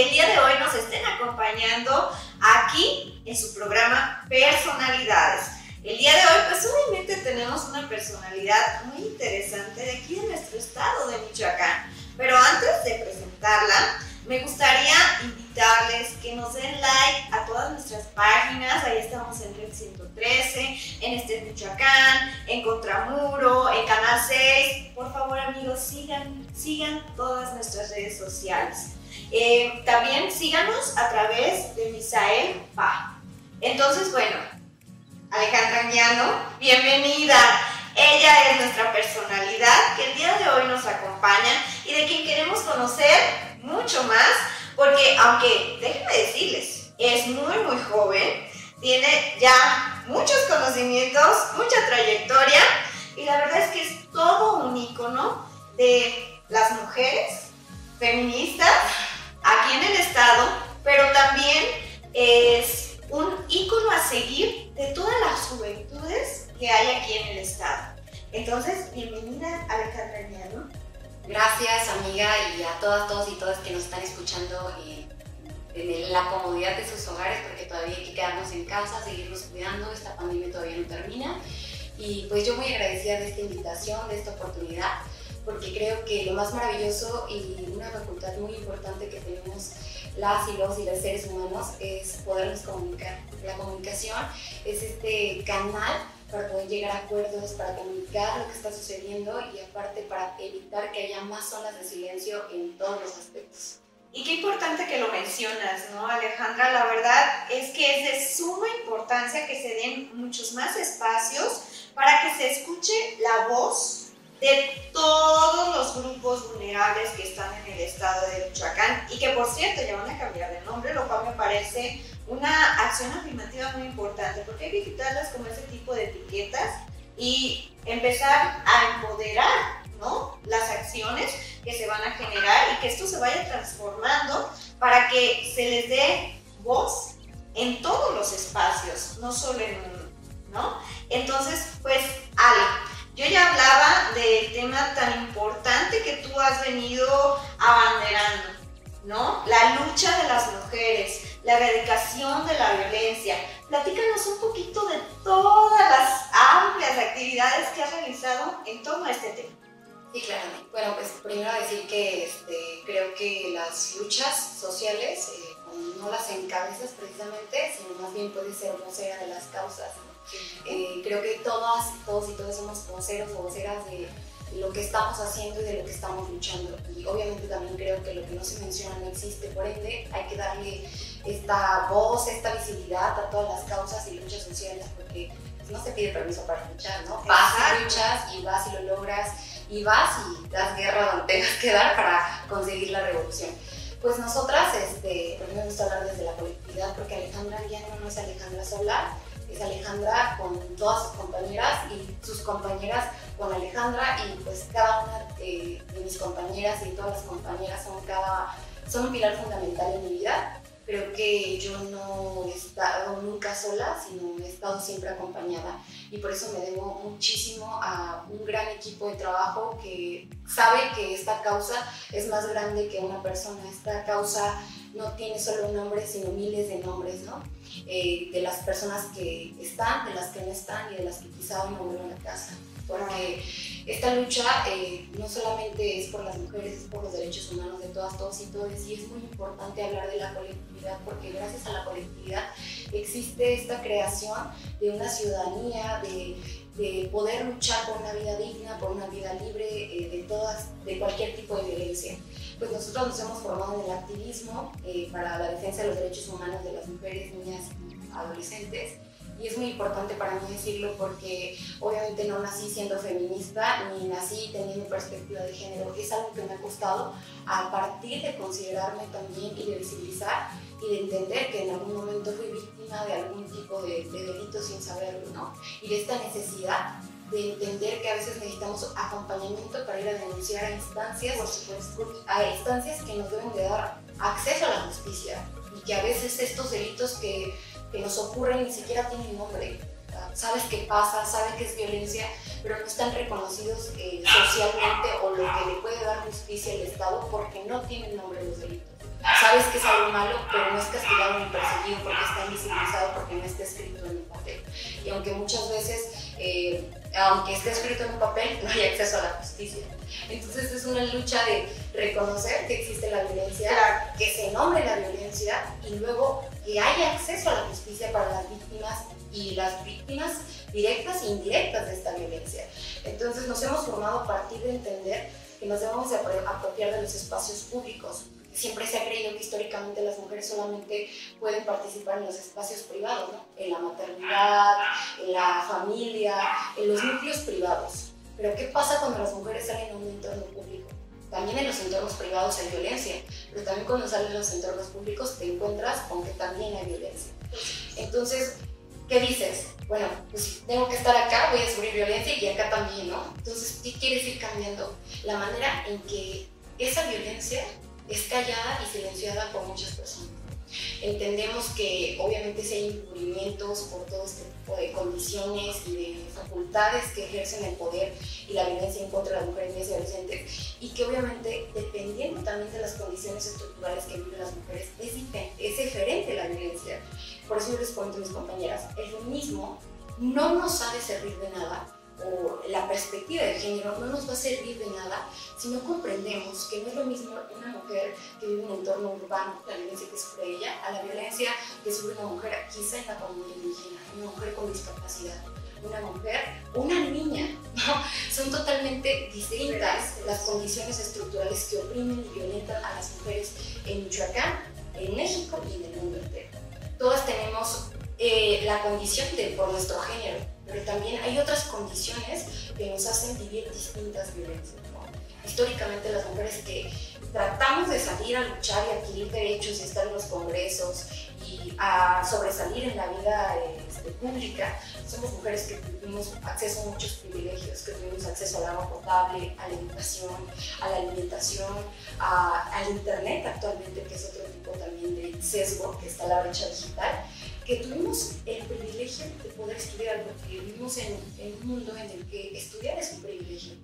el día de hoy nos estén acompañando aquí en su programa Personalidades. El día de hoy, pues obviamente tenemos una personalidad muy interesante de aquí de nuestro estado de Michoacán. Pero antes de presentarla, me gustaría invitarles que nos den like a todas nuestras páginas. Ahí estamos en Red 113, en Este Michoacán, en Contramuro, en Canal 6. Por favor, amigos, sigan, sigan todas nuestras redes sociales. Eh, también síganos a través de Misael Pa. Entonces, bueno, Alejandra Añano, bienvenida. Ella es nuestra personalidad que el día de hoy nos acompaña y de quien queremos conocer mucho más, porque aunque déjenme decirles, es muy, muy joven, tiene ya muchos conocimientos, mucha trayectoria y la verdad es que es todo un icono de las mujeres feministas aquí en el estado, pero también es un icono a seguir de todas las juventudes que hay aquí en el estado. Entonces, bienvenida Alejandra Ñano. Gracias amiga y a todas, todos y todas que nos están escuchando en la comodidad de sus hogares porque todavía hay que quedarnos en casa, seguirnos cuidando, esta pandemia todavía no termina. Y pues yo muy agradecida de esta invitación, de esta oportunidad, porque creo que lo más maravilloso y una facultad muy importante que tenemos las y los y los seres humanos es podernos comunicar. La comunicación es este canal para poder llegar a acuerdos, para comunicar lo que está sucediendo y aparte para evitar que haya más zonas de silencio en todos los aspectos. Y qué importante que lo mencionas, ¿no, Alejandra? La verdad es que es de suma importancia que se den muchos más espacios para que se escuche la voz de todos los grupos vulnerables que están en el estado de Michoacán y que por cierto ya van a cambiar de nombre, lo cual me parece una acción afirmativa muy importante porque hay que quitarlas como ese tipo de etiquetas y empezar a empoderar ¿no? las acciones que se van a generar y que esto se vaya transformando para que se les dé voz en todos los espacios, no solo en uno, ¿no? Entonces, pues, Ale, yo ya hablaba del tema tan importante que tú has venido abanderando, ¿no? La lucha de las mujeres, la erradicación de la violencia. Platícanos un poquito de todas las amplias actividades que has realizado en torno a este tema. Sí, claro. Bueno, pues primero decir que este, creo que las luchas sociales eh, no las encabezas precisamente, sino más bien puedes ser vocera de las causas. Eh, creo que todas, todos y todas somos voceros o voceras de lo que estamos haciendo y de lo que estamos luchando. Y obviamente también creo que lo que no se menciona no existe, por ende hay que darle esta voz, esta visibilidad a todas las causas y luchas sociales, porque no se pide permiso para luchar, ¿no? Vas y luchas y vas y lo logras y vas y das guerra donde tengas que dar para conseguir la revolución. Pues nosotras, este, a mí me gusta hablar desde la colectividad porque Alejandra ya no es Alejandra sola, es Alejandra con todas sus compañeras y sus compañeras con Alejandra y pues cada una de, mis compañeras y todas las compañeras son, cada, son un pilar fundamental en mi vida. Creo que yo no he estado nunca sola, sino he estado siempre acompañada y por eso me debo muchísimo a un gran equipo de trabajo que sabe que esta causa es más grande que una persona. Esta causa no tiene solo un nombre, sino miles de nombres, ¿no? Eh, de las personas que están, de las que no están y de las que quizá hoy no en la casa. Porque esta lucha eh, no solamente es por las mujeres, es por los derechos humanos de todas, todos y todas, y es muy importante hablar de la colectividad, porque gracias a la colectividad existe esta creación de una ciudadanía, de, de poder luchar por una vida digna, por una vida libre eh, de, todas, de cualquier tipo de violencia pues nosotros nos hemos formado en el activismo eh, para la defensa de los derechos humanos de las mujeres, niñas y adolescentes. Y es muy importante para mí decirlo porque obviamente no nací siendo feminista ni nací teniendo perspectiva de género. Es algo que me ha costado a partir de considerarme también y de visibilizar y de entender que en algún momento fui víctima de algún tipo de, de delito sin saberlo, ¿no? Y de esta necesidad de entender que a veces necesitamos acompañamiento para ir a denunciar a instancias, a instancias que nos deben de dar acceso a la justicia y que a veces estos delitos que, que nos ocurren ni siquiera tienen nombre. Sabes qué pasa, sabes que es violencia, pero no están reconocidos eh, socialmente o lo que le puede dar justicia al Estado porque no tienen nombre los delitos. Sabes que es algo malo, pero no es castigado ni perseguido porque está invisibilizado, porque no está escrito en un papel. Y aunque muchas veces, eh, aunque esté escrito en un papel, no hay acceso a la justicia. Entonces es una lucha de reconocer que existe la violencia, que se nombre la violencia y luego que haya acceso a la justicia para las víctimas y las víctimas directas e indirectas de esta violencia. Entonces nos hemos formado a partir de entender que nos debemos apropiar de los espacios públicos. Siempre se ha creído que históricamente las mujeres solamente pueden participar en los espacios privados, ¿no? en la maternidad, en la familia, en los núcleos privados. Pero ¿qué pasa cuando las mujeres salen a un entorno público? También en los entornos privados hay violencia, pero también cuando salen a los entornos públicos te encuentras con que también hay violencia. Entonces, ¿qué dices? Bueno, pues tengo que estar acá, voy a sufrir violencia y acá también, ¿no? Entonces, ¿qué quieres ir cambiando? La manera en que esa violencia es callada y silenciada por muchas personas. Entendemos que obviamente si hay encubrimientos por todo este tipo de condiciones y de facultades que ejercen el poder y la violencia en contra de las mujeres y adolescentes y que obviamente dependiendo también de las condiciones estructurales que viven las mujeres es, es diferente la violencia. Por eso yo les cuento a mis compañeras, el feminismo no nos ha de servir de nada o la perspectiva de género no nos va a servir de nada si no comprendemos que no es lo mismo una mujer que vive en un entorno urbano, la violencia que sufre ella, a la violencia que sufre una mujer quizá en la comunidad indígena, una mujer con discapacidad, una mujer, una niña. Son totalmente distintas las condiciones estructurales que oprimen y violentan a las mujeres en Michoacán, en México y en el mundo entero. Todas tenemos eh, la condición de, por nuestro género, pero también hay otras condiciones que nos hacen vivir distintas violencias. Históricamente las mujeres que tratamos de salir a luchar y adquirir derechos y estar en los congresos y a sobresalir en la vida este, pública, somos mujeres que tuvimos acceso a muchos privilegios, que tuvimos acceso al agua potable, a la educación, a la alimentación, al internet actualmente, que es otro tipo también de sesgo, que está la brecha digital que tuvimos el privilegio de poder estudiar, porque vivimos en, un mundo en el que estudiar es un privilegio.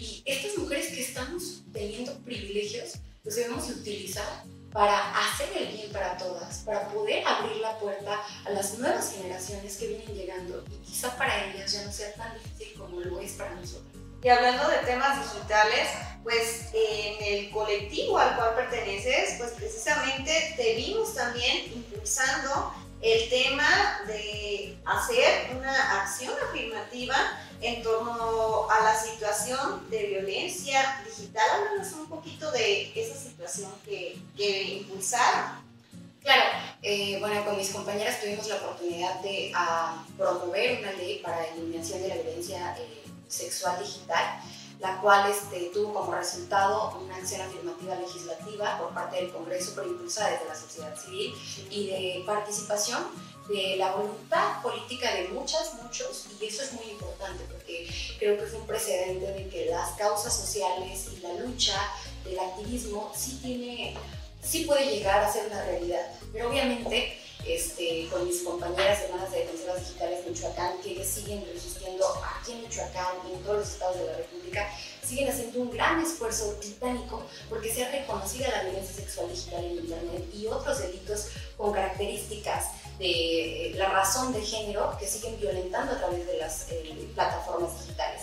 Y estas mujeres que estamos teniendo privilegios, los debemos utilizar para hacer el bien para todas, para poder abrir la puerta a las nuevas generaciones que vienen llegando y quizá para ellas ya no sea tan difícil como lo es para nosotros. Y hablando de temas digitales, pues en el colectivo al cual perteneces, pues precisamente te vimos también impulsando el tema de hacer una acción afirmativa en torno a la situación de violencia digital. Háblanos un poquito de esa situación que, que impulsaron. Claro, eh, bueno, con mis compañeras tuvimos la oportunidad de ah, promover una ley para la eliminación de la violencia eh, sexual digital la cual este, tuvo como resultado una acción afirmativa legislativa por parte del Congreso, pero impulsada desde la sociedad civil y de participación de la voluntad política de muchas, muchos, y eso es muy importante porque creo que es un precedente de que las causas sociales y la lucha del activismo sí tiene, sí puede llegar a ser una realidad, pero obviamente este, con mis compañeras hermanas de defensoras digitales de Michoacán, que siguen resistiendo aquí en Michoacán y en todos los estados de la República, siguen haciendo un gran esfuerzo titánico porque se ha reconocido la violencia sexual digital en Internet y otros delitos con características de la razón de género que siguen violentando a través de las eh, plataformas digitales.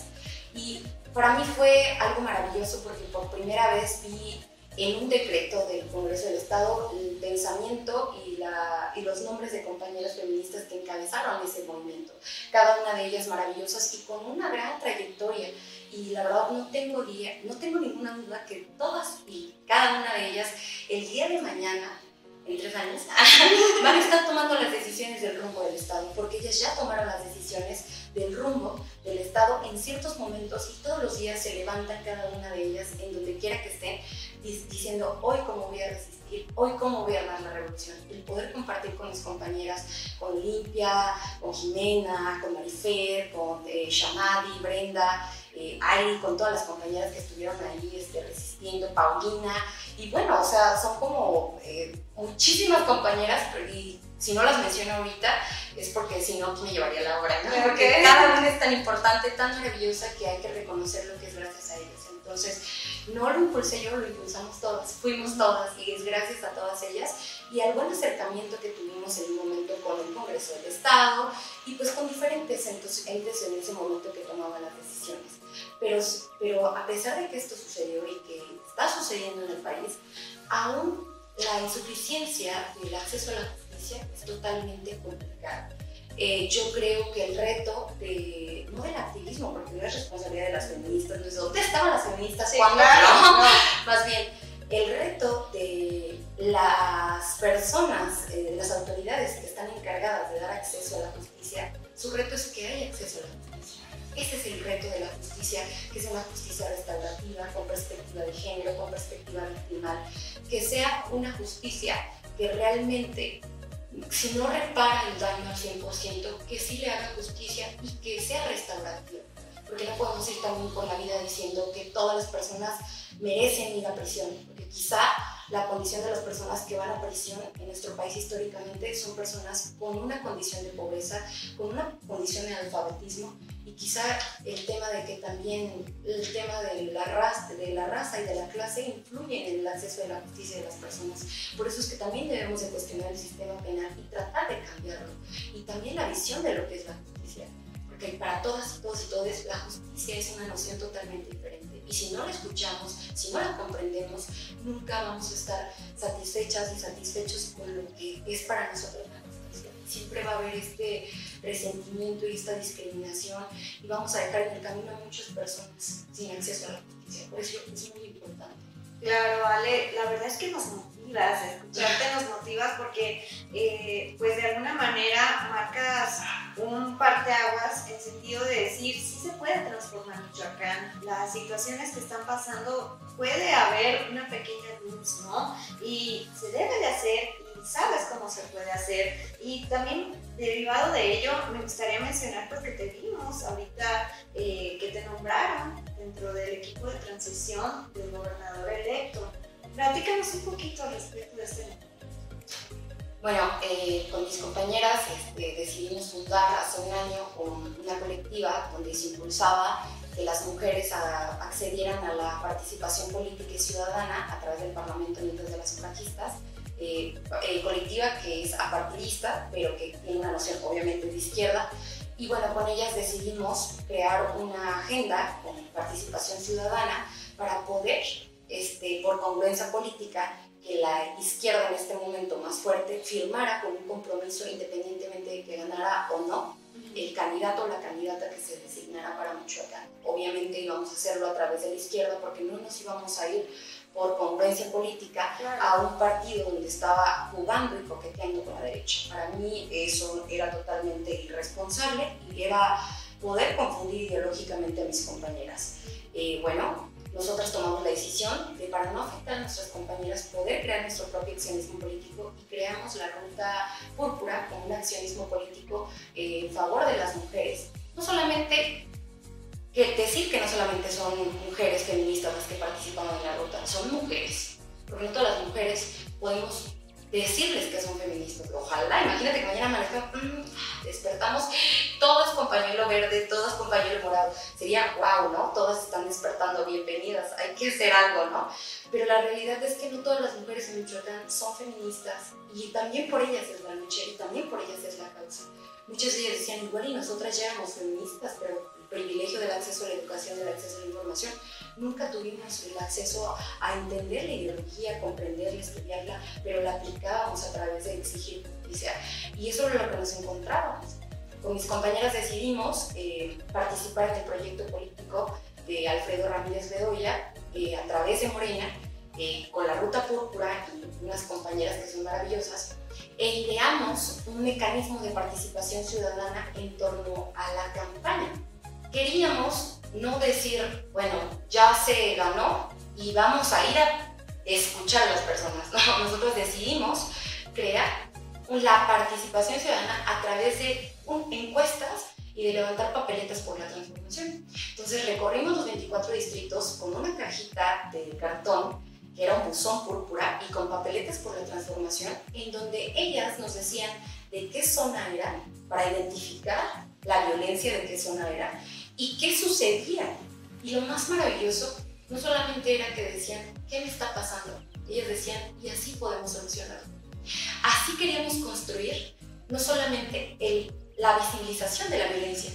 Y para mí fue algo maravilloso porque por primera vez vi en un decreto del Congreso del Estado el pensamiento y, la, y, los nombres de compañeras feministas que encabezaron ese movimiento. Cada una de ellas maravillosas y con una gran trayectoria. Y la verdad no tengo, día, no tengo ninguna duda que todas y cada una de ellas el día de mañana en tres años, van a estar tomando las decisiones del rumbo del Estado, porque ellas ya tomaron las decisiones del rumbo del Estado en ciertos momentos y todos los días se levantan cada una de ellas en donde quiera que estén diciendo hoy cómo voy a resistir, hoy cómo voy a armar la revolución. El poder compartir con mis compañeras, con Limpia, con Jimena, con Marifer, con eh, Shamadi, Brenda, eh, Ari, con todas las compañeras que estuvieron ahí este, resistiendo, Paulina, y bueno, o sea, son como eh, muchísimas compañeras y si no las menciono ahorita es porque si no me llevaría la hora, ¿no? Porque cada una es tan importante, tan maravillosa que hay que reconocer lo que es gracias a ellas. Entonces, no lo impulsé yo, lo impulsamos todas, fuimos todas y es gracias a todas ellas y al buen acercamiento que tuvimos en un momento con el Congreso del Estado y pues con diferentes entes en ese momento que tomaban las decisiones. Pero, pero a pesar de que esto sucedió y que está sucediendo en el país, aún la insuficiencia del acceso a la justicia es totalmente complicada. Eh, yo creo que el reto de, no del activismo, porque no es responsabilidad de las feministas, no es dónde estaban las feministas cuando no, más bien el reto de las personas, eh, las autoridades que están encargadas de dar acceso a la justicia, su reto es que haya acceso a la justicia. Ese es el reto de la justicia, que sea una justicia restaurativa, con perspectiva de género, con perspectiva victimal, que sea una justicia que realmente si no repara el daño al 100%, que sí le haga justicia y que sea restaurativa. Porque no podemos ir también por la vida diciendo que todas las personas merecen ir a prisión, porque quizá la condición de las personas que van a prisión en nuestro país históricamente son personas con una condición de pobreza, con una condición de analfabetismo y quizá el tema de que también el tema de la, raza, de la raza y de la clase influye en el acceso a la justicia de las personas. Por eso es que también debemos de cuestionar el sistema penal y tratar de cambiarlo. Y también la visión de lo que es la justicia. Porque para todas y todos y todos la justicia es una noción totalmente diferente. Y si no la escuchamos, si no la comprendemos, nunca vamos a estar satisfechas y satisfechos con lo que es para nosotros la. Siempre va a haber este resentimiento y esta discriminación y vamos a dejar en el camino a muchas personas sin acceso a la justicia. Por eso es muy importante. Claro, Ale, la verdad es que nos motivas, escucharte nos motivas porque eh, pues de alguna manera marcas un parteaguas en sentido de decir sí se puede transformar Michoacán, las situaciones que están pasando puede haber una pequeña luz, ¿no? Y se debe de hacer sabes cómo se puede hacer. Y también derivado de ello, me gustaría mencionar porque te vimos ahorita eh, que te nombraron dentro del equipo de transición del gobernador electo. Platícanos un poquito al respecto de este bueno, eh, con mis compañeras este, decidimos fundar hace un año una colectiva donde se impulsaba que las mujeres accedieran a la participación política y ciudadana a través del Parlamento mientras de las sufragistas eh, eh, colectiva que es apartidista, pero que tiene una noción obviamente de izquierda. Y bueno, con ellas decidimos crear una agenda con participación ciudadana para poder, este, por congruencia política, que la izquierda en este momento más fuerte firmara con un compromiso independientemente de que ganara o no el candidato o la candidata que se designara para Michoacán. Obviamente íbamos a hacerlo a través de la izquierda porque no nos íbamos a ir por congruencia política a un partido donde estaba jugando y coqueteando con la derecha. Para mí eso era totalmente irresponsable y era poder confundir ideológicamente a mis compañeras. Eh, bueno, nosotros tomamos la decisión de, para no afectar a nuestras compañeras, poder crear nuestro propio accionismo político y creamos la Ruta Púrpura como un accionismo político eh, en favor de las mujeres. No solamente que decir que no solamente son mujeres feministas las que participan en la ruta, son mujeres. Por lo tanto, las mujeres podemos decirles que son feministas. Ojalá, imagínate que mañana amanezca, mm, despertamos, todas con pañuelo verde, todas con pañuelo morado. Sería wow, ¿no? Todas están despertando, bienvenidas, hay que hacer algo, ¿no? Pero la realidad es que no todas las mujeres en Michoacán son feministas y también por ellas es la lucha y también por ellas es la causa. Muchas de ellas decían, igual y nosotras ya éramos feministas, pero privilegio del acceso a la educación, del acceso a la información, nunca tuvimos el acceso a entender la ideología, comprenderla, estudiarla, pero la aplicábamos a través de exigir justicia. Y eso es lo que nos encontrábamos. Con mis compañeras decidimos eh, participar en el proyecto político de Alfredo Ramírez Bedoya eh, a través de Morena, eh, con la Ruta Púrpura y unas compañeras que son maravillosas, e ideamos un mecanismo de participación ciudadana en torno a la campaña queríamos no decir, bueno, ya se ganó y vamos a ir a escuchar a las personas. No, nosotros decidimos crear la participación ciudadana a través de encuestas y de levantar papeletas por la transformación. Entonces recorrimos los 24 distritos con una cajita de cartón que era un buzón púrpura y con papeletas por la transformación, en donde ellas nos decían de qué zona eran para identificar la violencia de qué zona era y qué sucedía. Y lo más maravilloso no solamente era que decían, ¿qué me está pasando? Ellas decían, y así podemos solucionarlo. Así queríamos construir no solamente el, la visibilización de la violencia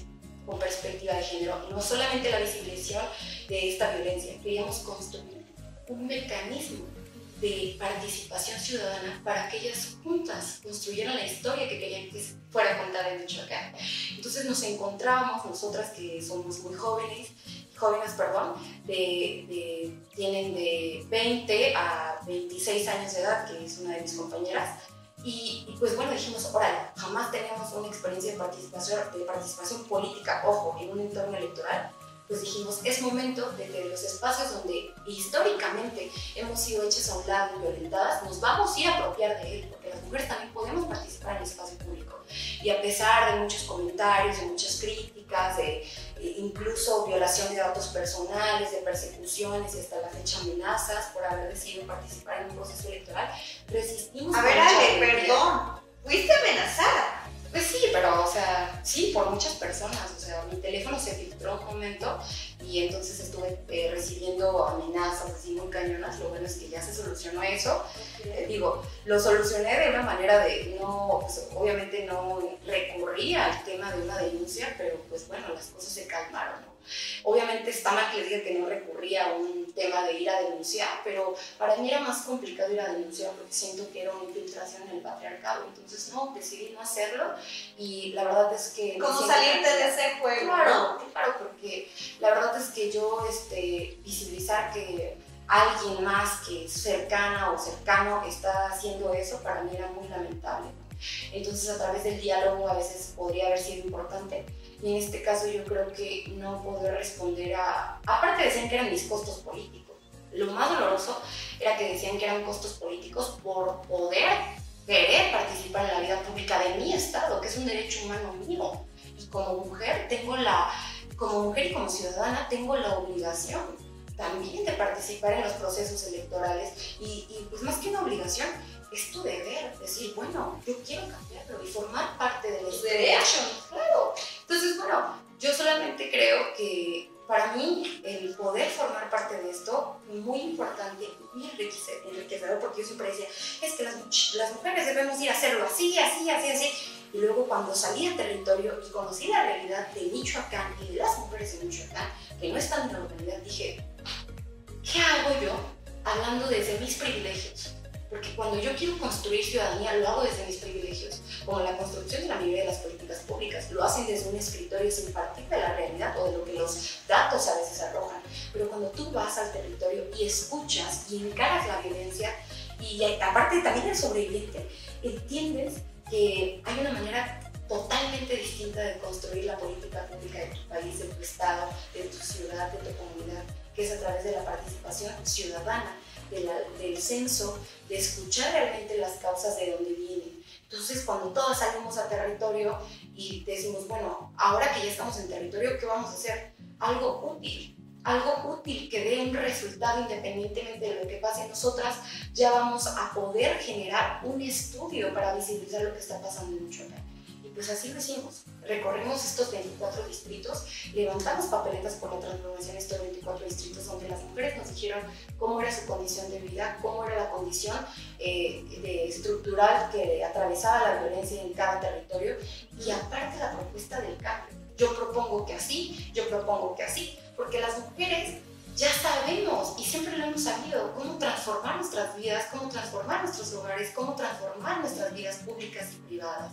con perspectiva de género, no solamente la visibilización de esta violencia, queríamos construir un mecanismo de participación ciudadana para que ellas juntas construyeran la historia que querían que fuera contada en Michoacán. Entonces nos encontrábamos, nosotras que somos muy jóvenes, jóvenes, perdón, de, tienen de 20 a 26 años de edad, que es una de mis compañeras, y, pues bueno, dijimos, órale, jamás tenemos una experiencia de participación, de participación política, ojo, en un entorno electoral, pues dijimos, es momento de que los espacios donde históricamente hemos sido hechas a un lado y violentadas, nos vamos a ir a apropiar de él, porque las mujeres también podemos participar en el espacio público. Y a pesar de muchos comentarios, de muchas críticas, de eh, incluso violación de datos personales, de persecuciones y hasta la fecha amenazas por haber decidido participar en un proceso electoral, resistimos. A ver, Ale, perdón, fuiste amenazada. Pues sí, pero, o sea, sí, por muchas personas. O sea, mi teléfono se filtró un momento y entonces estuve eh, recibiendo amenazas así muy cañonas. Lo bueno es que ya se solucionó eso. Eh, digo, lo solucioné de una manera de no, pues obviamente no recurría al tema de una denuncia, pero pues bueno, las cosas se calmaron, ¿no? Obviamente está mal que les diga que no recurría a un tema de ir a denunciar, pero para mí era más complicado ir a denunciar porque siento que era una infiltración en el patriarcado. Entonces, no, decidí no hacerlo y la verdad es que... ¿Cómo salirte de ese juego? Claro, claro, porque la verdad es que yo este, visibilizar que alguien más que cercana o cercano está haciendo eso, para mí era muy lamentable. Entonces, a través del diálogo a veces podría haber sido importante y en este caso yo creo que no poder responder a... Aparte decían que eran mis costos políticos. Lo más doloroso era que decían que eran costos políticos por poder querer participar en la vida pública de mi estado, que es un derecho humano mío. Y como mujer tengo la, como mujer y como ciudadana tengo la obligación también de participar en los procesos electorales y, y pues más que una obligación, es tu deber decir, bueno, yo quiero cambiarlo y formar parte de los derechos. Claro. Entonces, bueno, yo solamente creo que para mí el poder formar parte de esto es muy importante, muy enriquecedor, porque yo siempre decía, es que las, las, mujeres debemos ir a hacerlo así, así, así, así. Y luego cuando salí al territorio y conocí la realidad de Michoacán y de las mujeres de Michoacán, que no están en la localidad, dije, ¿qué hago yo hablando desde mis privilegios? Porque cuando yo quiero construir ciudadanía, lo hago desde mis privilegios, como la construcción de la mayoría de las políticas públicas. Lo hacen desde un escritorio sin partir de la realidad o de lo que los datos a veces arrojan. Pero cuando tú vas al territorio y escuchas y encaras la violencia, y aparte también el sobreviviente, entiendes que hay una manera totalmente distinta de construir la política pública de tu país, de tu estado, de tu ciudad, de tu comunidad, que es a través de la participación ciudadana del censo, de escuchar realmente las causas de dónde vienen. Entonces, cuando todos salimos al territorio y decimos, bueno, ahora que ya estamos en territorio, ¿qué vamos a hacer? Algo útil, algo útil que dé un resultado independientemente de lo que pase nosotras, ya vamos a poder generar un estudio para visibilizar lo que está pasando en Michoacán. Pues así lo hicimos. Recorrimos estos 24 distritos, levantamos papeletas por la transformación de estos 24 distritos donde las mujeres nos dijeron cómo era su condición de vida, cómo era la condición eh, de estructural que atravesaba la violencia en cada territorio y aparte la propuesta del cambio. Yo propongo que así, yo propongo que así, porque las mujeres ya sabemos y siempre lo hemos sabido cómo transformar nuestras vidas, cómo transformar nuestros hogares, cómo transformar nuestras vidas públicas y privadas.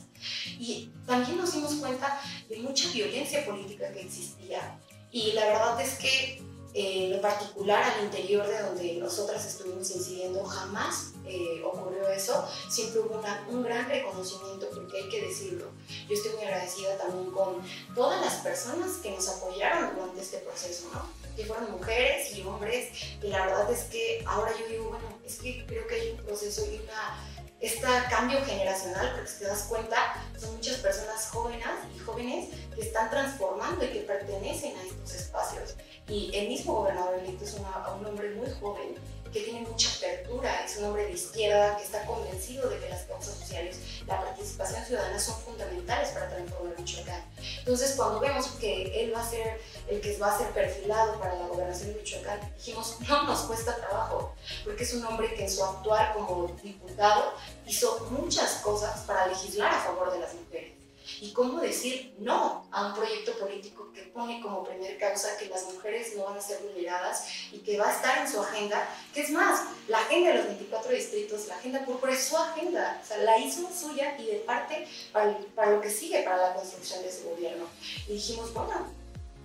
Y también nos dimos cuenta de mucha violencia política que existía. Y la verdad es que en lo particular al interior de donde nosotras estuvimos incidiendo, jamás eh, ocurrió eso. Siempre hubo un gran reconocimiento, porque hay que decirlo. Yo estoy muy agradecida también con todas las personas que nos apoyaron durante este proceso, ¿no? Que fueron mujeres y hombres, y la verdad es que ahora yo digo, bueno, es que creo que hay un proceso y una, este cambio generacional, porque si te das cuenta, son muchas personas jóvenes y jóvenes que están transformando y que pertenecen a estos espacios. Y el mismo gobernador electo es un hombre muy joven que tiene mucha apertura, es un hombre de izquierda que está convencido de que las causas sociales, la participación ciudadana son fundamentales para transformar Michoacán. Entonces, cuando vemos que él va a ser el que va a ser perfilado para la gobernación de Michoacán, dijimos, no nos cuesta trabajo, porque es un hombre que en su actuar como diputado hizo muchas cosas para legislar a favor de las mujeres y cómo decir no a un proyecto político que pone como primer causa que las mujeres no van a ser vulneradas y que va a estar en su agenda, que es más, la agenda de los 24 distritos, la agenda púrpura es su agenda, o sea, la hizo suya y de parte para, para lo que sigue para la construcción de ese gobierno. Y dijimos, bueno,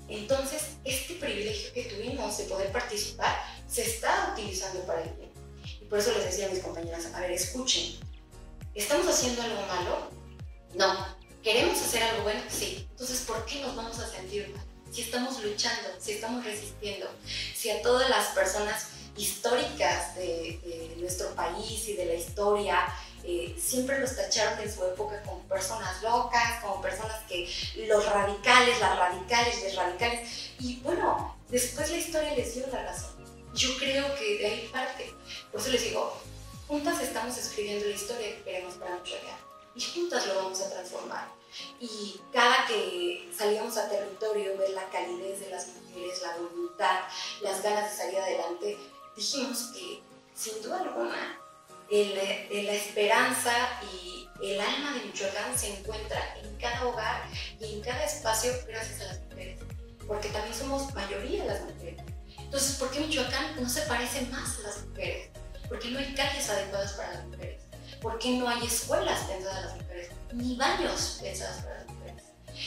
entonces este privilegio que tuvimos de poder participar se está utilizando para el bien. Y por eso les decía a mis compañeras, a ver, escuchen, ¿estamos haciendo algo malo? No, ¿Queremos hacer algo bueno? Sí. Entonces, ¿por qué nos vamos a sentir mal? Si estamos luchando, si estamos resistiendo, si a todas las personas históricas de, nuestro país y de la historia eh, siempre los tacharon en su época como personas locas, como personas que los radicales, las radicales, los radicales. Y bueno, después la historia les dio la razón. Yo creo que de ahí parte. Por eso les digo, juntas estamos escribiendo la historia que queremos para Michoacán y juntas lo vamos a transformar. Y cada que salíamos a territorio, ver la calidez de las mujeres, la voluntad, las ganas de salir adelante, dijimos que sin duda alguna la esperanza y el alma de Michoacán se encuentra en cada hogar y en cada espacio gracias a las mujeres, porque también somos mayoría las mujeres. Entonces, ¿por qué Michoacán no se parece más a las mujeres? Porque no hay calles adecuadas para las mujeres ¿Por qué no hay escuelas pensadas las mujeres? Ni baños pensadas para las mujeres.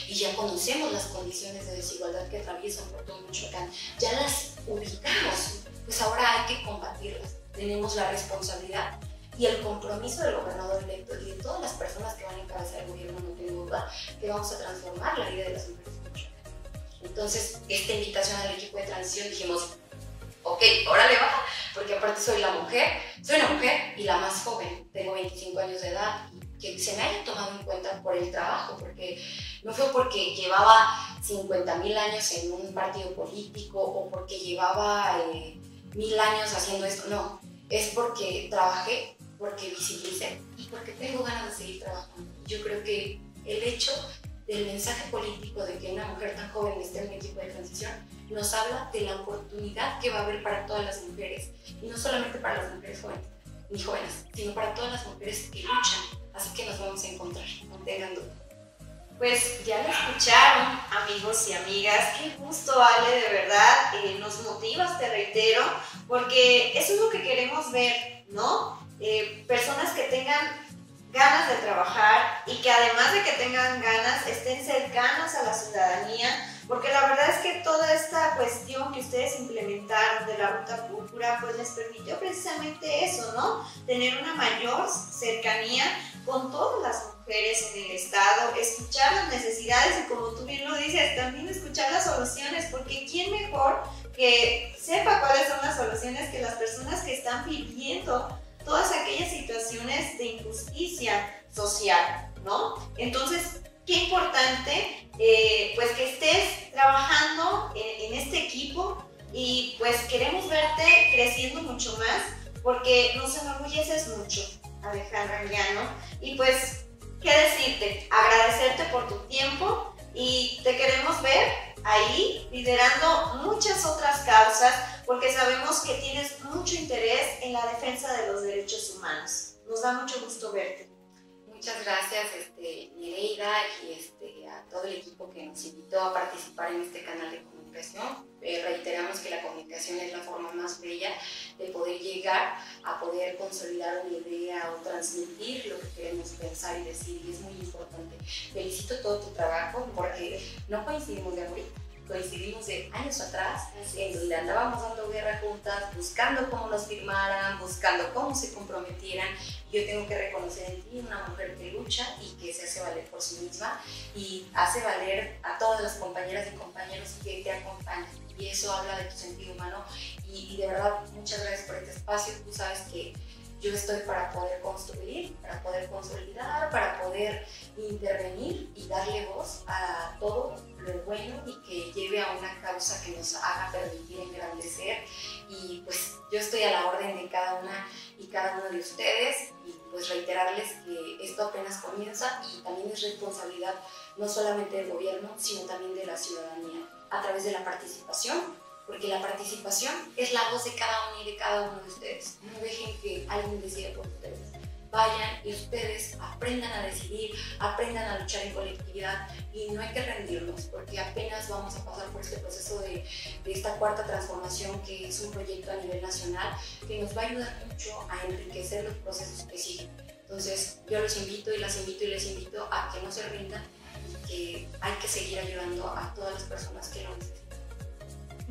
Y ya conocemos las condiciones de desigualdad que atraviesan por todo Michoacán. Ya las ubicamos. Pues ahora hay que combatirlas. Tenemos la responsabilidad y el compromiso del gobernador electo y de todas las personas que van a encabezar el gobierno, no tengo duda, que vamos a transformar la vida de las mujeres en Michoacán. Entonces, esta invitación al equipo de transición dijimos, ok, órale va, porque aparte soy la mujer, soy una mujer y la más joven, tengo 25 años de edad, que se me haya tomado en cuenta por el trabajo, porque no fue porque llevaba 50 mil años en un partido político o porque llevaba eh, mil años haciendo esto, no, es porque trabajé, porque visibilicé y porque tengo ganas de seguir trabajando. Yo creo que el hecho del mensaje político de que una mujer tan joven esté en un equipo de transición nos habla de la oportunidad que va a haber para todas las mujeres, y no solamente para las mujeres jóvenes, ni jóvenes, sino para todas las mujeres que luchan. Así que nos vamos a encontrar, no tengan duda. Pues ya lo escucharon, amigos y amigas. Qué gusto, Ale, de verdad. Eh, nos motivas, te reitero, porque eso es lo que queremos ver, ¿no? Eh, personas que tengan ganas de trabajar y que además de que tengan ganas, estén cercanos a la ciudadanía, porque la verdad es que toda esta cuestión que ustedes implementaron de la ruta púrpura, pues les permitió precisamente eso, ¿no? Tener una mayor cercanía con todas las mujeres en el Estado, escuchar las necesidades y como tú bien lo dices, también escuchar las soluciones, porque ¿quién mejor que sepa cuáles son las soluciones que las personas que están viviendo todas aquellas situaciones de injusticia social, ¿no? Entonces, qué importante eh, pues que estés trabajando en, este equipo y pues queremos verte creciendo mucho más porque nos enorgulleces mucho, Alejandra Llano. Y pues, ¿qué decirte? Agradecerte por tu tiempo y te queremos ver ahí liderando muchas otras causas porque sabemos que tienes mucho interés en la defensa de los derechos humanos. Nos da mucho gusto verte. Muchas gracias, este, Nereida, y este, a todo el equipo que nos invitó a participar en este canal de comunicación. Eh, reiteramos que la comunicación es la forma más bella de poder llegar a poder consolidar una idea o transmitir lo que queremos pensar y decir, y es muy importante. Felicito todo tu trabajo porque no coincidimos de ahorita coincidimos de años atrás, en donde andábamos dando guerra juntas, buscando cómo nos firmaran, buscando cómo se comprometieran. Yo tengo que reconocer en ti una mujer que lucha y que se hace valer por sí misma y hace valer a todas las compañeras y compañeros que te acompañan. Y eso habla de tu sentido humano. Y, y de verdad, muchas gracias por este espacio. Tú sabes que yo estoy para poder construir, para poder consolidar, para poder intervenir y darle voz a todo lo bueno y que lleve a una causa que nos haga permitir engrandecer. Y pues yo estoy a la orden de cada una y cada uno de ustedes y pues reiterarles que esto apenas comienza y también es responsabilidad no solamente del gobierno, sino también de la ciudadanía a través de la participación porque la participación es la voz de cada uno y de cada uno de ustedes. No dejen que alguien decida por ustedes. Vayan y ustedes aprendan a decidir, aprendan a luchar en colectividad y no hay que rendirnos porque apenas vamos a pasar por este proceso de, esta cuarta transformación que es un proyecto a nivel nacional que nos va a ayudar mucho a enriquecer los procesos que siguen. Entonces yo los invito y las invito y les invito a que no se rindan y que hay que seguir ayudando a todas las personas que lo necesitan.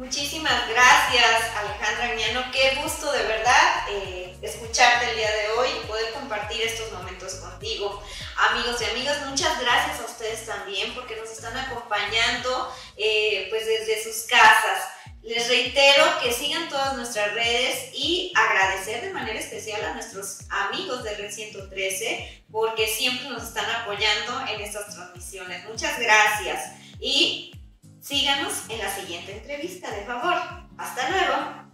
Muchísimas gracias Alejandra Añano, qué gusto de verdad eh, escucharte el día de hoy y poder compartir estos momentos contigo. Amigos y amigas, muchas gracias a ustedes también porque nos están acompañando eh, pues desde sus casas. Les reitero que sigan todas nuestras redes y agradecer de manera especial a nuestros amigos de Red 113 porque siempre nos están apoyando en estas transmisiones. Muchas gracias y Síganos en la siguiente entrevista, de favor. Hasta luego.